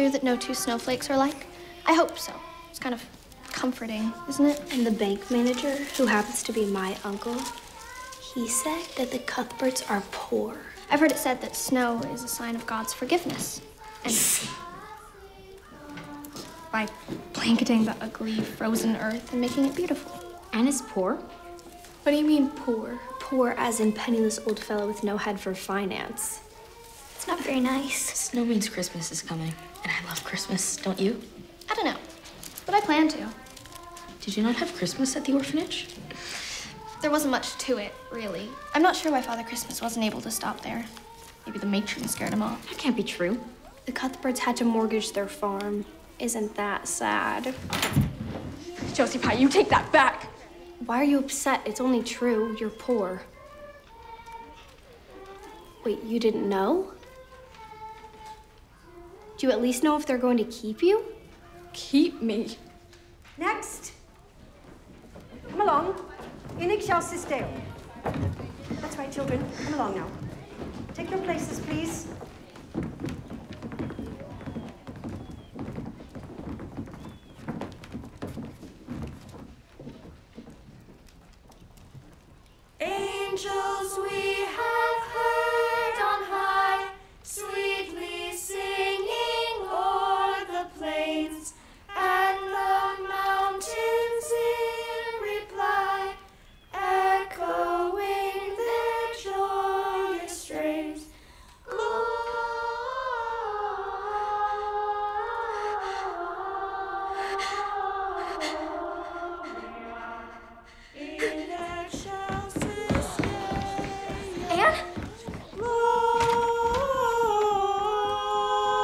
true that no two snowflakes are alike? I hope so. It's kind of comforting, isn't it? And the bank manager, who happens to be my uncle, he said that the Cuthberts are poor. I've heard it said that snow is a sign of God's forgiveness. And by blanketing the ugly, frozen earth and making it beautiful. Anne is poor? What do you mean poor? Poor as in penniless old fellow with no head for finance. It's not very nice. Snow means Christmas is coming, and I love Christmas, don't you? I don't know, but I plan to. Did you not have Christmas at the orphanage? There wasn't much to it, really. I'm not sure why Father Christmas wasn't able to stop there. Maybe the matron scared him off. That can't be true. The Cuthberts had to mortgage their farm. Isn't that sad? Josie Pye, you take that back. Why are you upset? It's only true. You're poor. Wait, you didn't know? Do you at least know if they're going to keep you? Keep me. Next. Come along. Unig Sisteo. That's right, children. Come along now. Take your places, please. Angels we have heard on high, sweetly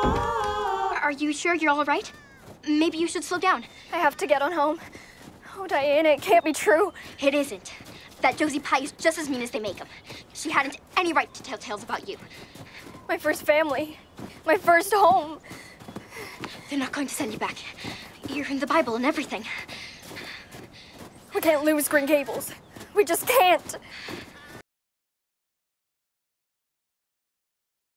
Are you sure you're all right? Maybe you should slow down. I have to get on home. Oh, Diana, it can't be true. It isn't. That Josie Pye is just as mean as they make him. She hadn't any right to tell tales about you. My first family. My first home. They're not going to send you back. You're in the Bible and everything. We can't lose Green Gables. We just can't.